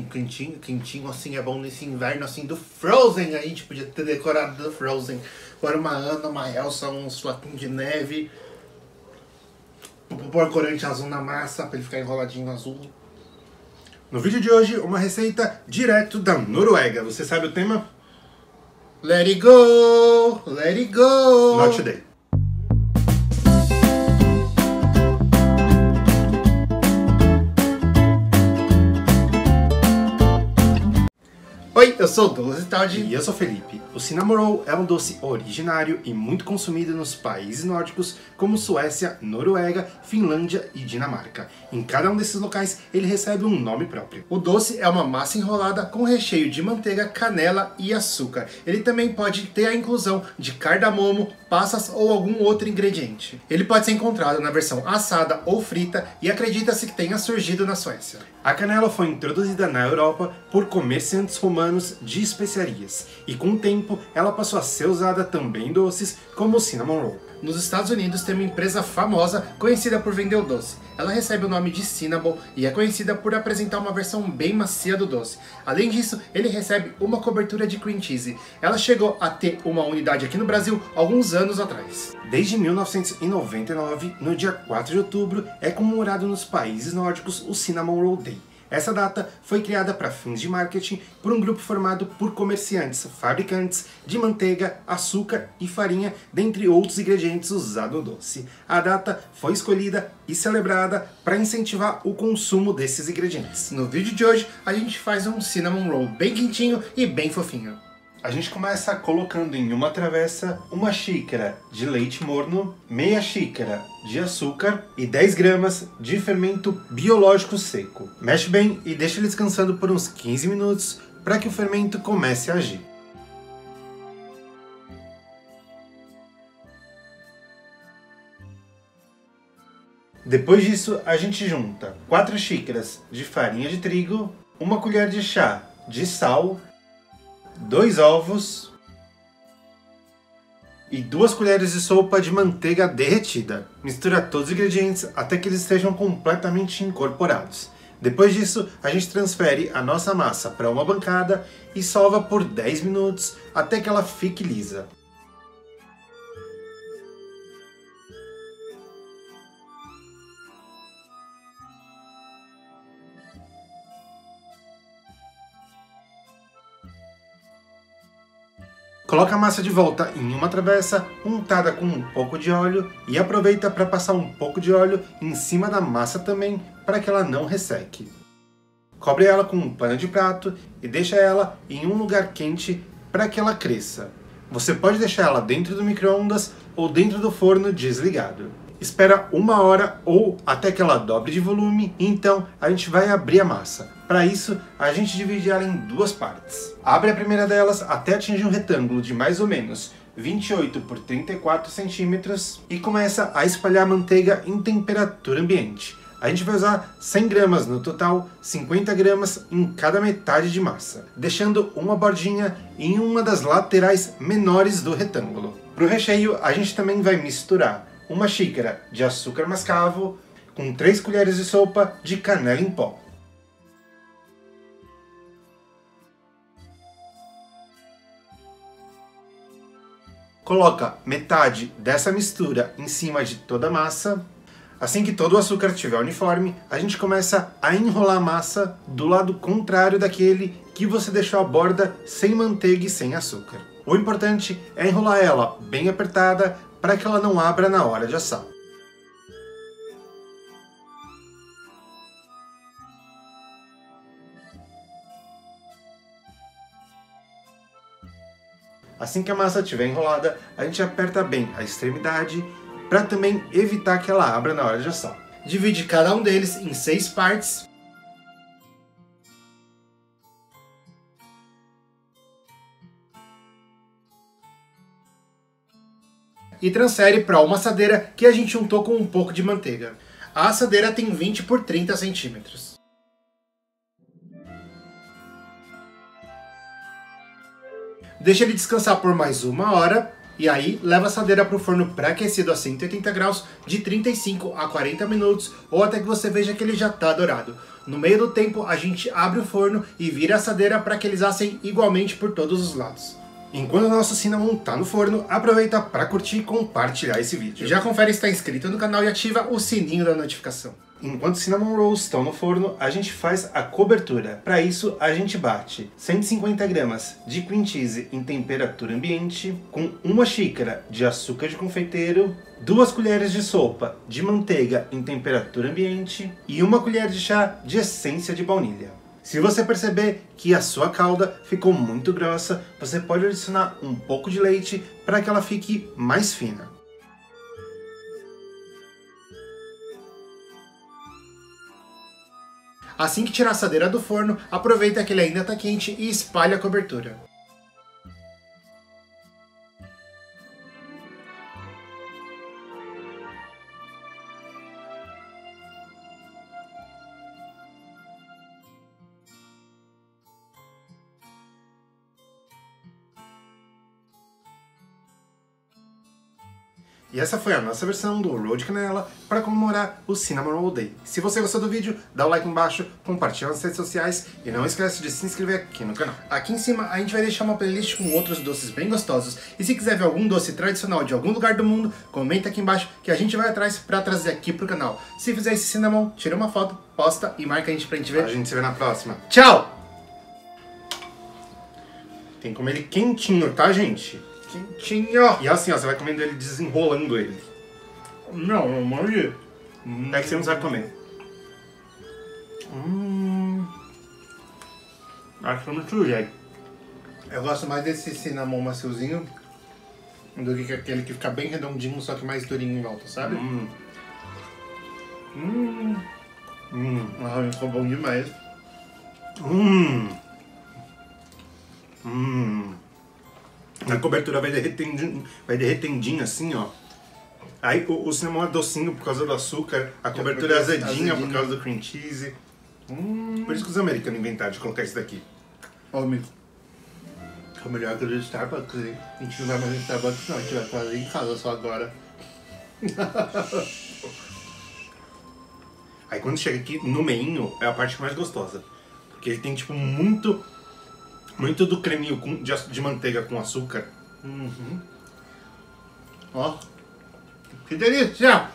quentinho, quentinho assim, é bom nesse inverno assim do Frozen. A gente podia ter decorado do Frozen. Agora uma Ana, uma Elsa, uns floquinhos de neve. Pôr corante azul na massa pra ele ficar enroladinho azul. No vídeo de hoje, uma receita direto da Noruega. Você sabe o tema? Let it go! Let it go! Not today. Oi, eu sou o Douglas Italdi. E eu sou Felipe. O cinnamon é um doce originário e muito consumido nos países nórdicos como Suécia, Noruega, Finlândia e Dinamarca. Em cada um desses locais ele recebe um nome próprio. O doce é uma massa enrolada com recheio de manteiga, canela e açúcar. Ele também pode ter a inclusão de cardamomo, passas ou algum outro ingrediente. Ele pode ser encontrado na versão assada ou frita e acredita-se que tenha surgido na Suécia. A canela foi introduzida na Europa por comerciantes romanos de especiarias e com o tempo ela passou a ser usada também em doces como o cinnamon roll. Nos Estados Unidos tem uma empresa famosa conhecida por vender o doce. Ela recebe o nome de Cinnabon e é conhecida por apresentar uma versão bem macia do doce. Além disso, ele recebe uma cobertura de cream cheese. Ela chegou a ter uma unidade aqui no Brasil alguns anos atrás. Desde 1999, no dia 4 de outubro, é comemorado nos países nórdicos o Cinnamon Roll Day. Essa data foi criada para fins de marketing por um grupo formado por comerciantes, fabricantes de manteiga, açúcar e farinha, dentre outros ingredientes usados no doce. A data foi escolhida e celebrada para incentivar o consumo desses ingredientes. No vídeo de hoje, a gente faz um cinnamon roll bem quentinho e bem fofinho. A gente começa colocando em uma travessa uma xícara de leite morno, meia xícara de açúcar e 10 gramas de fermento biológico seco. Mexe bem e deixa ele descansando por uns 15 minutos para que o fermento comece a agir. Depois disso, a gente junta 4 xícaras de farinha de trigo, uma colher de chá de sal dois ovos e duas colheres de sopa de manteiga derretida. Mistura todos os ingredientes até que eles estejam completamente incorporados. Depois disso, a gente transfere a nossa massa para uma bancada e sova por 10 minutos até que ela fique lisa. Coloca a massa de volta em uma travessa, untada com um pouco de óleo e aproveita para passar um pouco de óleo em cima da massa também, para que ela não resseque. Cobre ela com um pano de prato e deixa ela em um lugar quente para que ela cresça. Você pode deixar ela dentro do micro-ondas ou dentro do forno desligado espera uma hora ou até que ela dobre de volume, então a gente vai abrir a massa. Para isso, a gente divide ela em duas partes. Abre a primeira delas até atingir um retângulo de mais ou menos 28 por 34 centímetros e começa a espalhar a manteiga em temperatura ambiente. A gente vai usar 100 gramas no total, 50 gramas em cada metade de massa, deixando uma bordinha em uma das laterais menores do retângulo. Para o recheio, a gente também vai misturar uma xícara de açúcar mascavo com 3 colheres de sopa de canela em pó. Coloca metade dessa mistura em cima de toda a massa. Assim que todo o açúcar estiver uniforme, a gente começa a enrolar a massa do lado contrário daquele que você deixou a borda sem manteiga e sem açúcar. O importante é enrolar ela bem apertada para que ela não abra na hora de assar. Assim que a massa estiver enrolada, a gente aperta bem a extremidade para também evitar que ela abra na hora de assar. Divide cada um deles em seis partes e transfere para uma assadeira que a gente untou com um pouco de manteiga. A assadeira tem 20 por 30 centímetros. Deixa ele descansar por mais uma hora E aí, leva a assadeira para o forno pré-aquecido a 180 graus de 35 a 40 minutos ou até que você veja que ele já está dourado. No meio do tempo, a gente abre o forno e vira a assadeira para que eles assem igualmente por todos os lados. Enquanto o nosso cinnamon tá no forno, aproveita para curtir e compartilhar esse vídeo. Já confere se está inscrito no canal e ativa o sininho da notificação. Enquanto os cinnamon rolls estão no forno, a gente faz a cobertura. Para isso, a gente bate 150 gramas de cream cheese em temperatura ambiente com uma xícara de açúcar de confeiteiro, duas colheres de sopa de manteiga em temperatura ambiente e uma colher de chá de essência de baunilha. Se você perceber que a sua calda ficou muito grossa, você pode adicionar um pouco de leite para que ela fique mais fina. Assim que tirar a assadeira do forno, aproveita que ele ainda está quente e espalhe a cobertura. E essa foi a nossa versão do Road Canela para comemorar o Cinnamon Roll Day. Se você gostou do vídeo, dá o like embaixo, compartilha nas redes sociais e não esquece de se inscrever aqui no canal. Aqui em cima a gente vai deixar uma playlist com outros doces bem gostosos. E se quiser ver algum doce tradicional de algum lugar do mundo, comenta aqui embaixo que a gente vai atrás para trazer aqui pro canal. Se fizer esse cinnamon, tira uma foto, posta e marca a gente pra gente ver. A gente se vê na próxima. Tchau! Tem que comer ele quentinho, tá, gente? Quentinho. E assim, ó, você vai comendo ele desenrolando ele. Não, não morde. É que você não sabe comer. Hum. Acho que eu não sujei. Eu gosto mais desse cinnamon maciozinho do que aquele que fica bem redondinho, só que mais durinho em volta, sabe? Hum. Hum. Hum. Ah, ficou bom demais. Hum. Hum. A cobertura vai derretendinho, vai derretendinho assim, ó. Aí o, o cinnamon é docinho por causa do açúcar, a cobertura é azedinha por causa do cream cheese. Hum. Por isso que os americanos inventaram de colocar isso daqui. Ó, amigo. É melhor que o Starbucks, hein? A gente não vai mais no Starbucks, não. A gente vai fazer em casa só agora. Aí quando chega aqui no meinho, é a parte mais gostosa. Porque ele tem, tipo, muito... Muito do creminho com, de, de manteiga com açúcar. Uhum. Ó. Que delícia!